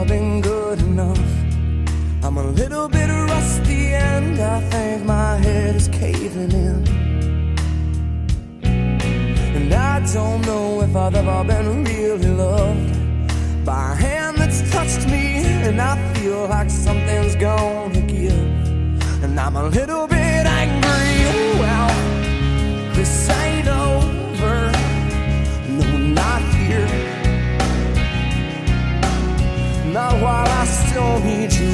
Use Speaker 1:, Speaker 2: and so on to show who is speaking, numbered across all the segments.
Speaker 1: all been good enough. I'm a little bit rusty and I think my head is caving in. And I don't know if I've ever been really loved by a hand that's touched me, and I feel like something's gonna give. And I'm a little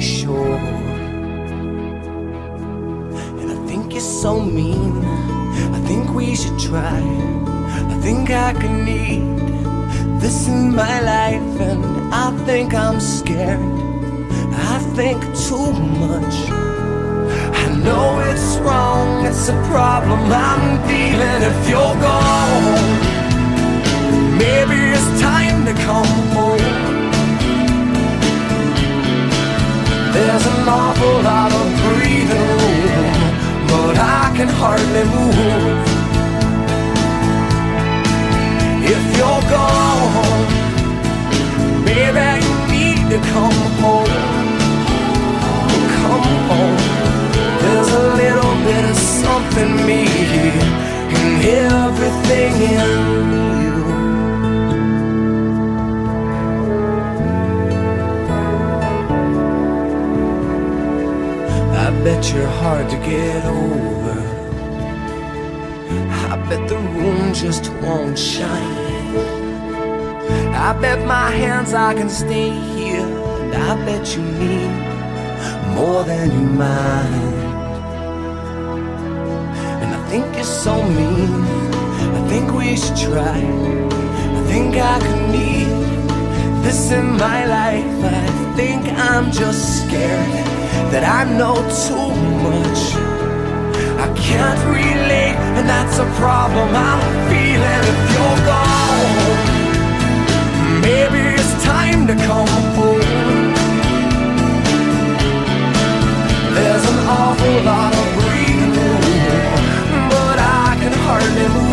Speaker 1: sure. And I think it's so mean. I think we should try. I think I can need this in my life. And I think I'm scared. I think too much. I know it's wrong. It's a problem I'm dealing if you're gone. Maybe it's time to come home. There's an awful lot of breathing room, but I can hardly move. If you're gone, baby, you need to come home. Come home. There's a little bit of something me in everything in bet you're hard to get over. I bet the room just won't shine. I bet my hands I can stay here, and I bet you need more than you mind. And I think you're so mean. I think we should try. I think I could need this in my life. I think I'm just scared that I know too much. I can't relate, and that's a problem I'm feeling if you're gone. Maybe it's time to come home. There's an awful lot of breathing room, but I can hardly move.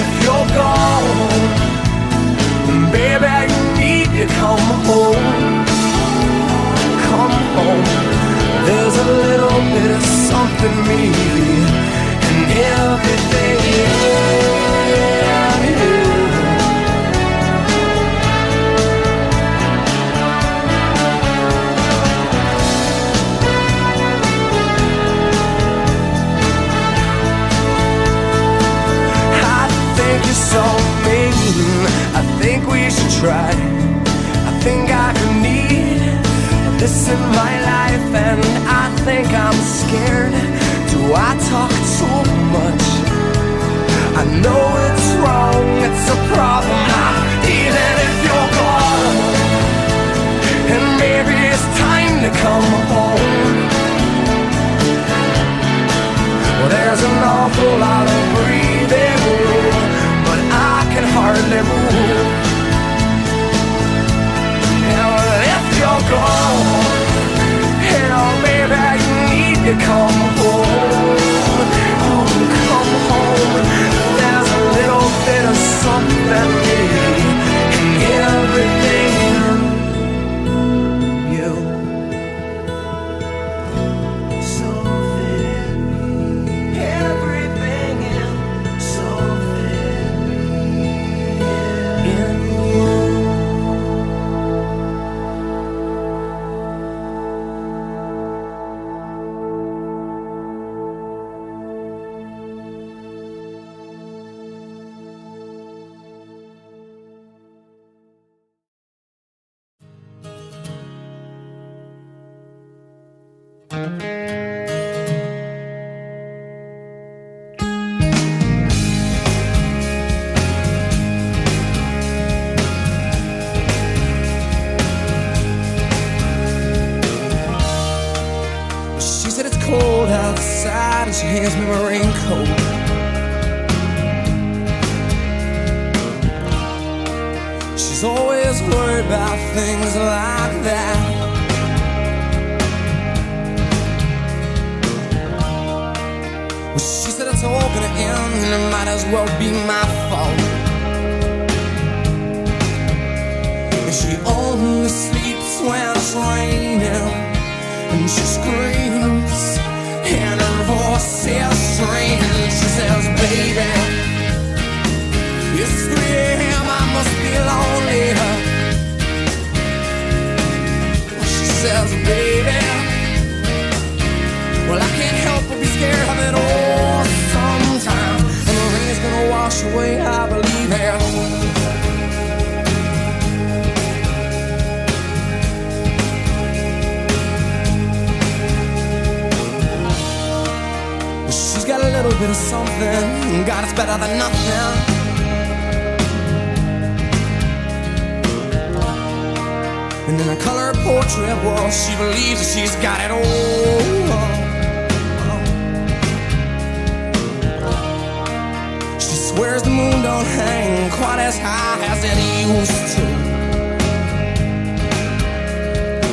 Speaker 1: If you're gone, need come home. Come home. There's a little bit of something me in everything in you. I think we should try. This in my life, and I think I'm scared. Do I talk too much? I know it's wrong, it's a problem. I'm even if you're gone, and maybe it's time to come home. Well, there's an awful lot of breathing but I can hardly move. And if you're gone, something in everything gonna I believe it. She's got a little bit of something. God, it's better than nothing. And in a color portrait, well, she believes that she's got it all. Swears the moon don't hang quite as high as it used to.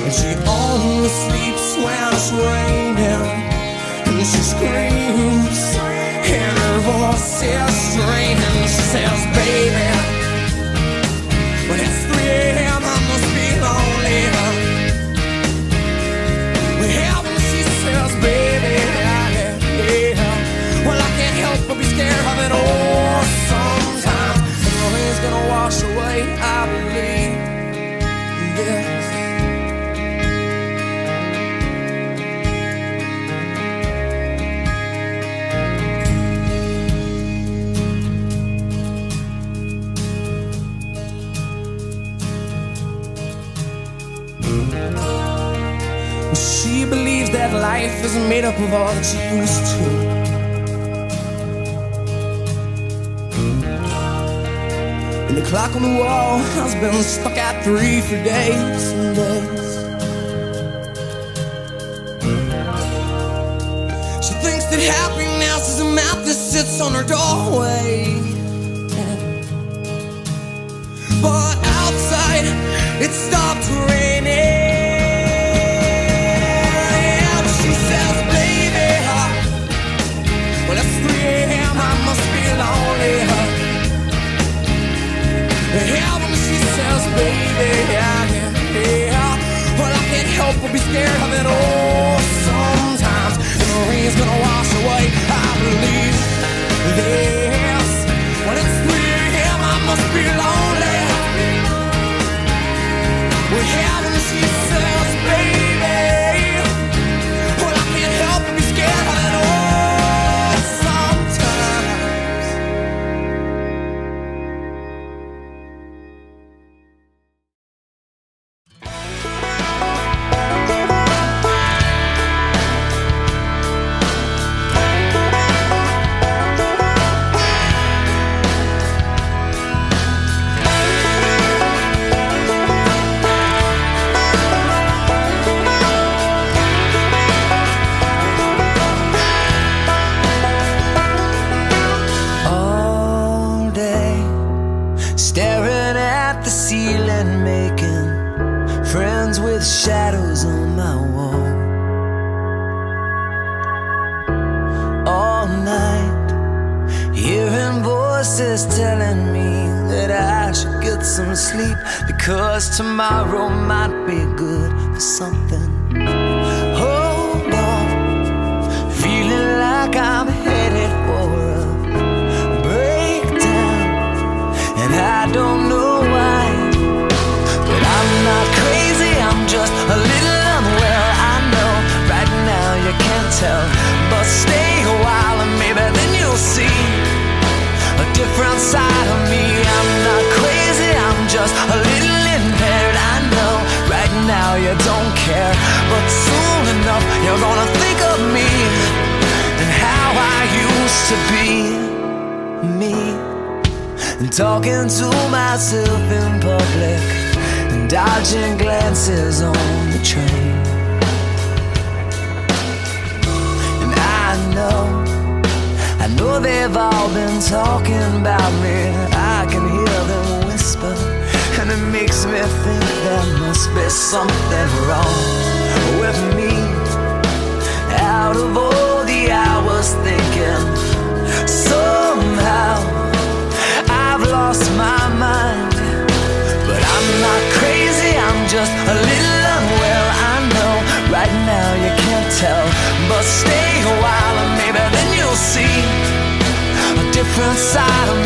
Speaker 1: And she only sleeps when it's raining. And she screams, and her voice is straining. She says, baby, I believe. Yes. She believes that life isn't made up of all that she used to. Clock on the wall has been stuck at three for days and days. She thinks that happiness is a map that sits on her doorway. But outside, it stopped raining. Be scared of it all sometimes. The rain's gonna wash away, I believe this. When it's 3 a.m., I must be lonely.
Speaker 2: Don't know why. But I'm not crazy, I'm just a little unwell. I know right now you can't tell, but stay a while and maybe then you'll see a different side of me. I'm not crazy, I'm just a little impaired. I know right now you don't care, but soon enough you're gonna think of me and how I used to be talking to myself in public and dodging glances on the train. And I know, I know they've all been talking about me. I can hear them whisper, and it makes me think there must be something wrong with me. Out of all the hours thinking, somehow lost my mind. But I'm not crazy, I'm just a little unwell. I know right now you can't tell, but stay a while and maybe then you'll see a different side of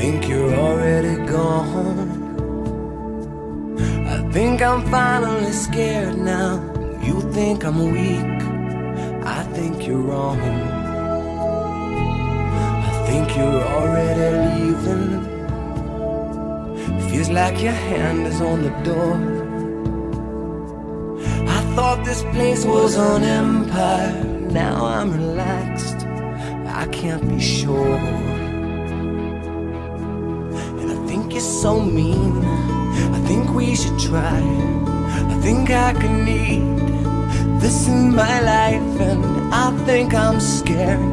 Speaker 2: think you're already gone. I think I'm finally scared now. You think I'm weak. I think you're wrong. I think you're already leaving. Feels like your hand is on the door. I thought this place was an empire. Now I'm relaxed. I can't be sure. so mean. I think we should try. I think I can need this in my life, and I think I'm scared.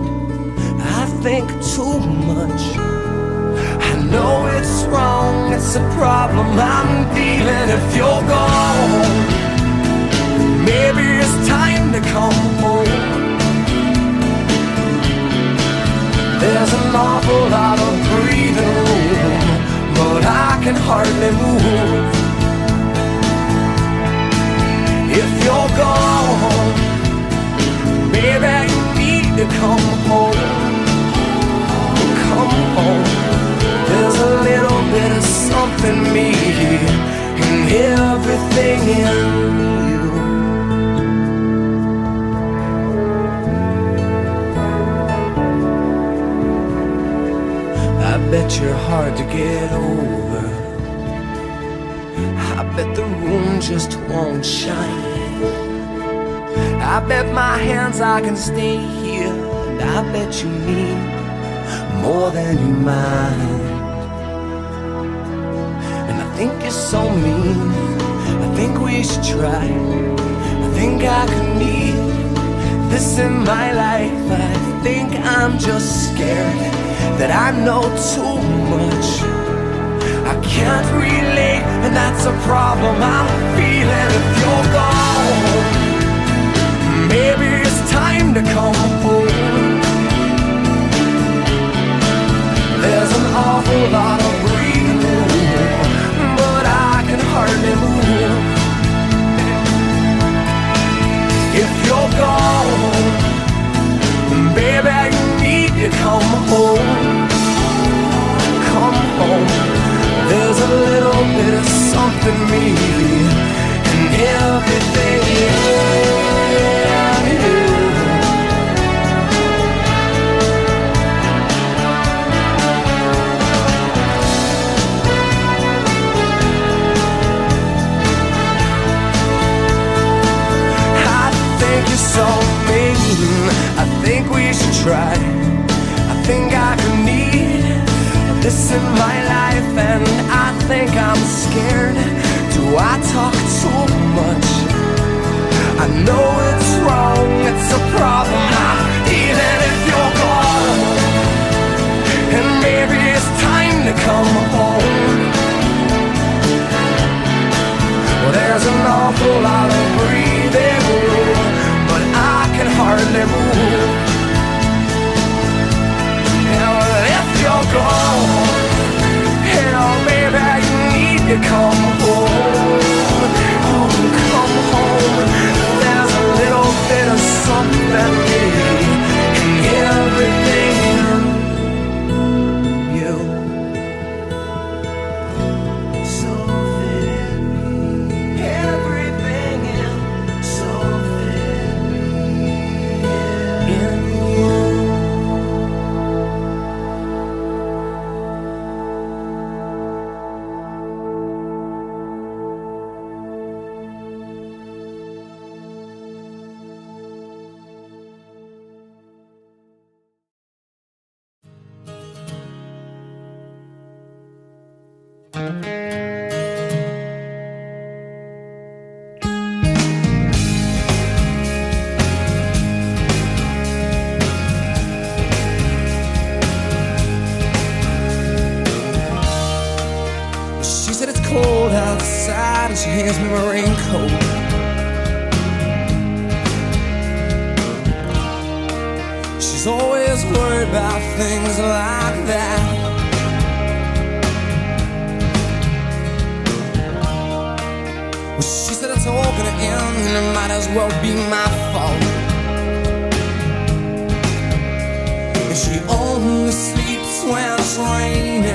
Speaker 2: I think too much. I know it's wrong, it's a problem I'm dealing. If you're gone, maybe it's time to come home. There's an awful lot of breathing but I can hardly move. If you're gone, baby, you need to come home. Hard to get over. I bet the room just won't shine. I bet my hands I can stay here, and I bet you need more than you mind. And I think you're so mean. I think we should try. I think I could need this in my life. I think I'm just scared that I know too much. I can't relate, and that's a problem I'm feeling if you're gone. Maybe it's time to come home. There's an awful lot of breathing room, but I can hardly move. If you're gone, Well, she said it's all gonna end and it might as well be my fault. And she only sleeps when it's raining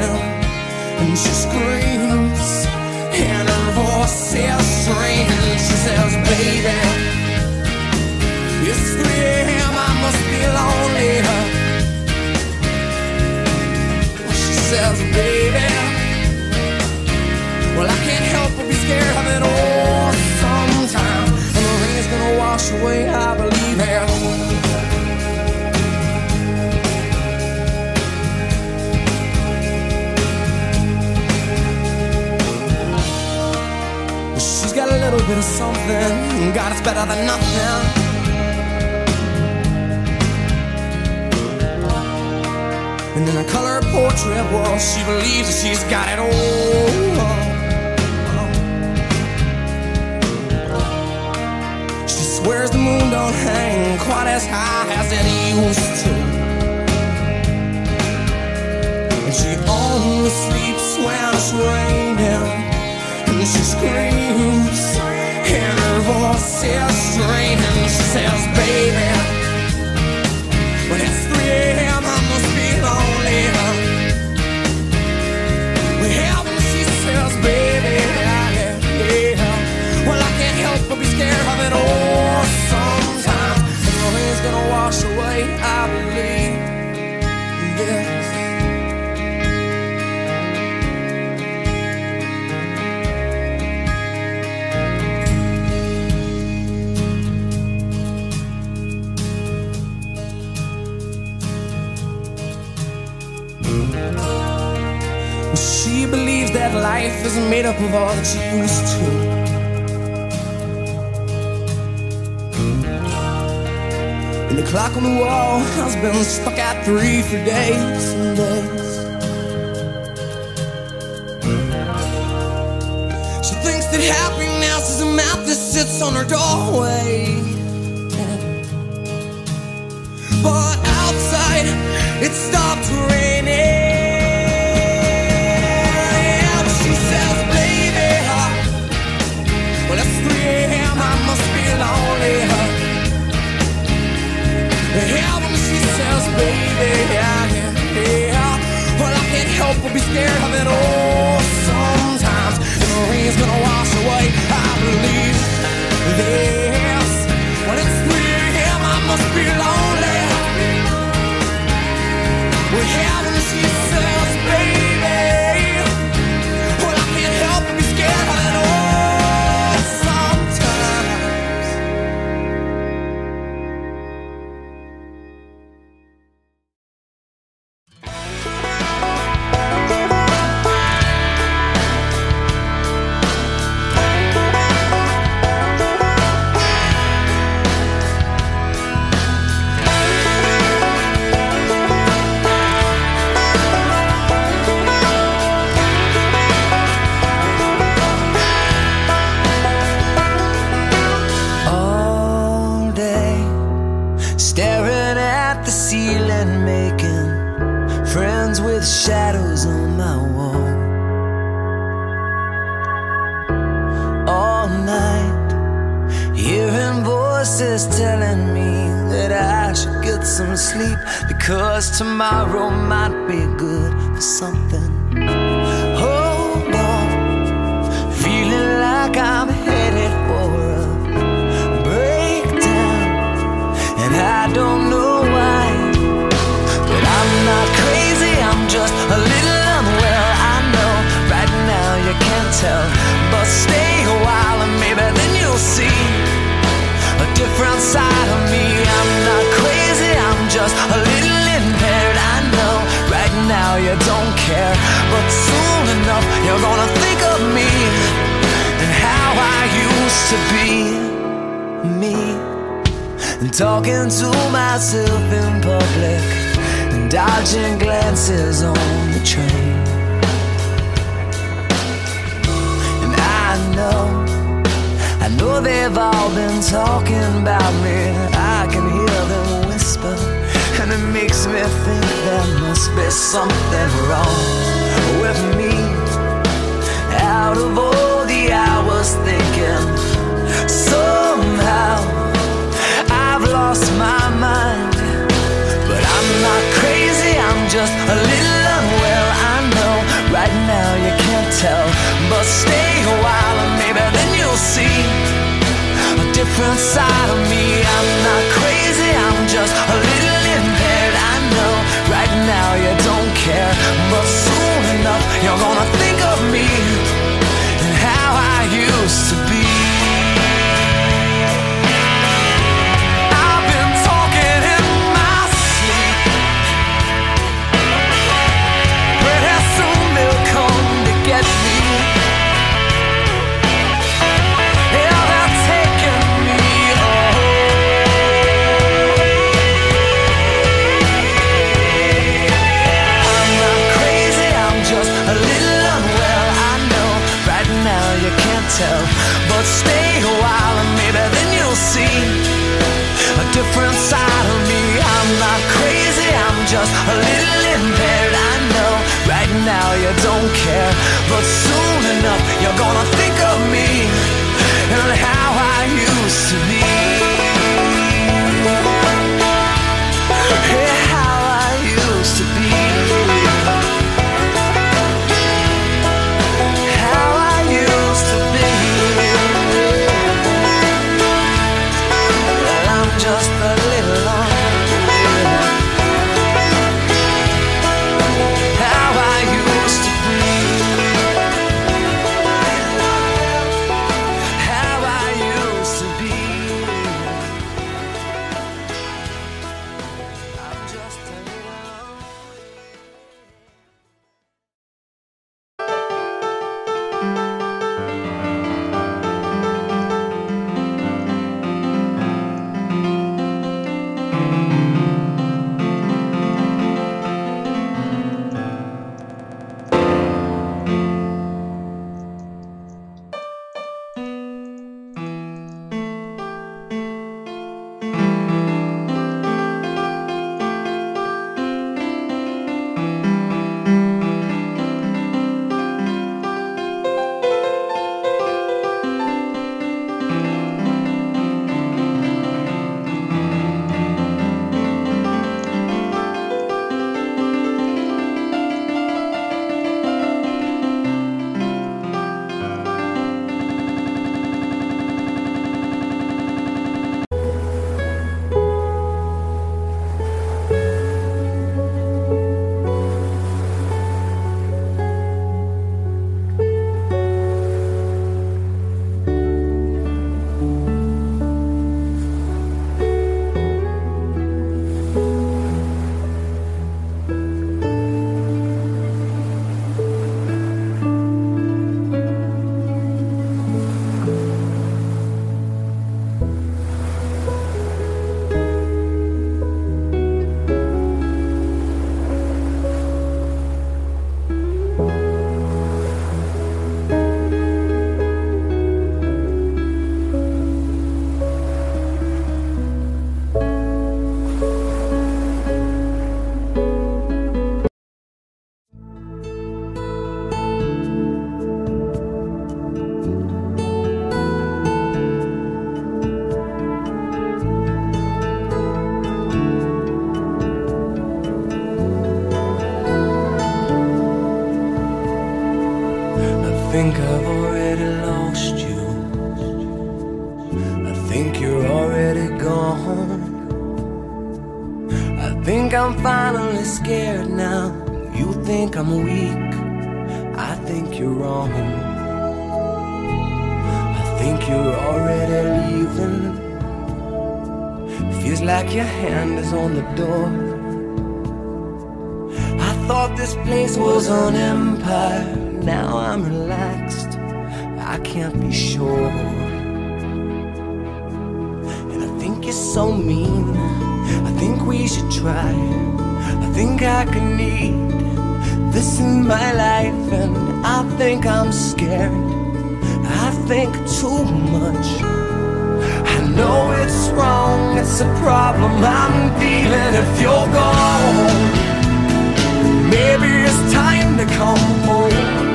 Speaker 2: and she screams and her voice is strange. She says, baby, it's 3 a.m. I must be lonely. She says, baby, little bit of something. God, it's better than nothing. And in a color portrait, well, she believes that she's got it all. She swears the moon don't hang quite as high as it used to.
Speaker 1: And she only sleeps when it's raining. And she screams, life isn't made up of all that she used to. And the clock on the wall has been stuck at three for days and days. She thinks that happiness is a map that sits on her doorway. But outside, it stopped
Speaker 2: ceiling, making friends with shadows on my wall. All night, hearing voices telling me that I should get some sleep because tomorrow might be good for something. Hold on, feeling like I'm headed for a breakdown, and I don't tell, but stay a while and maybe then you'll see a different side of me. I'm not crazy, I'm just a little impaired. I know right now you don't care, but soon enough you're gonna think of me and how I used to be me and talking to myself in public and dodging glances on the train. Know they've all been talking about me. I can hear them whisper, and it makes me think there must be something wrong with me. Out of all different side of me. I'm not crazy, I'm just a little impaired. I know right now you don't care, but soon enough you're gonna just a little impaired. I know right now you don't care. But soon enough, you're gonna think of me and how I used to be. I need this in my life. And I think I'm scared. I think too much. I know it's wrong. It's a problem I'm feeling if you're gone. Maybe it's time to come home.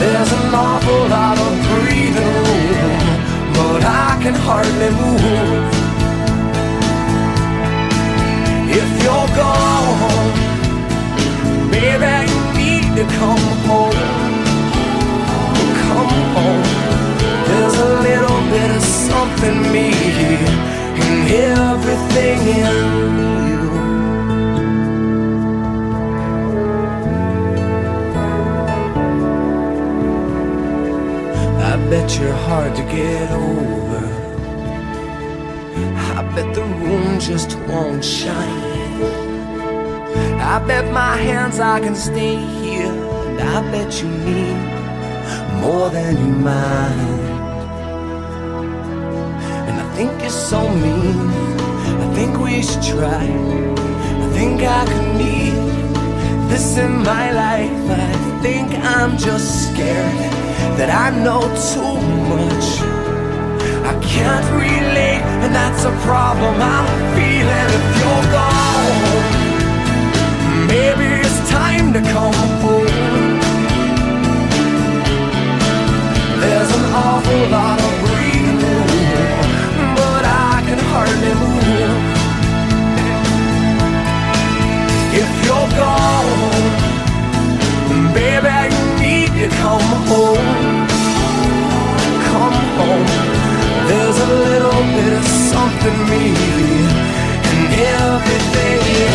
Speaker 2: There's an awful lot of breathing room, but I can hardly move. If you're gone, maybe you need to come home. Come home. There's a little bit of something me in everything in you. I bet you're hard to get over. I bet the room just won't shine. I bet my hands I can stay here, and I bet you need more than you mind. And I think you're so mean. I think we should try. I think I could need this in my life. I think I'm just scared that I know too much. I can't relate, that's a problem I'm feeling if you're gone.
Speaker 1: Maybe it's time to come home. There's an awful lot of breathing room, but I can hardly move. If you're gone, baby, you need to come home. Come home. There's a little bit of something me and everything you.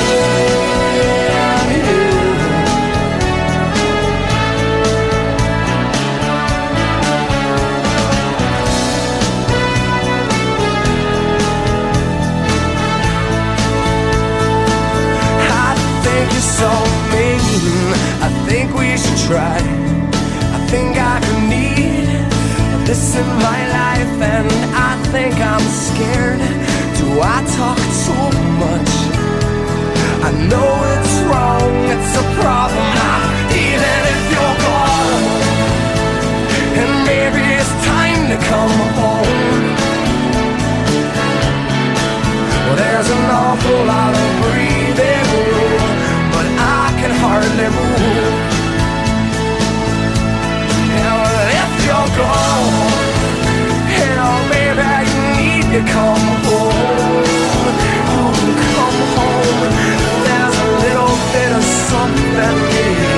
Speaker 1: I think you're so mean. I think we should try. this in my life and I think I'm scared. Do I talk too much? I know it's wrong, it's a problem. Even if you're gone, and maybe it's time to come home. Well, there's an awful lot of breathing room, but I can hardly move. Now, if you're gone. you come home. Home, come home. There's a little bit of something in